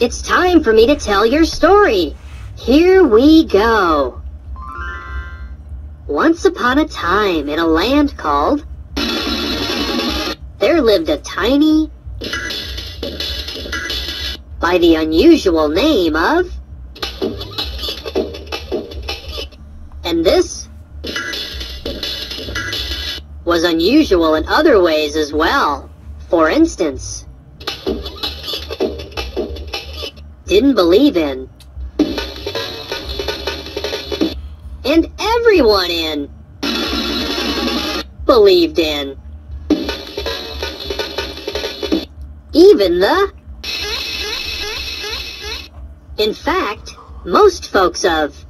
It's time for me to tell your story. Here we go. Once upon a time in a land called... There lived a tiny... By the unusual name of... And this... Was unusual in other ways as well. For instance... Didn't believe in... And everyone in... Believed in. Even the... In fact, most folks of...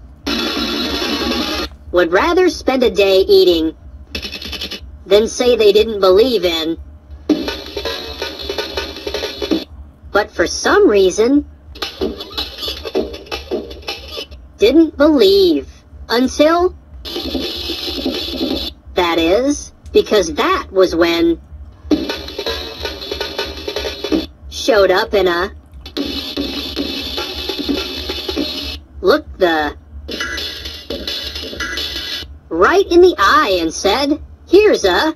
Would rather spend a day eating than say they didn't believe in. But for some reason, didn't believe until... That is, because that was when... Showed up in a... Look the... Right in the eye and said, Here's a...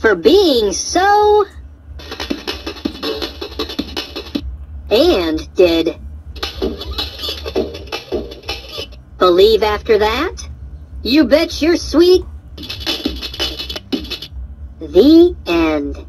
For being so... And did... Believe after that? You bet you're sweet. The end.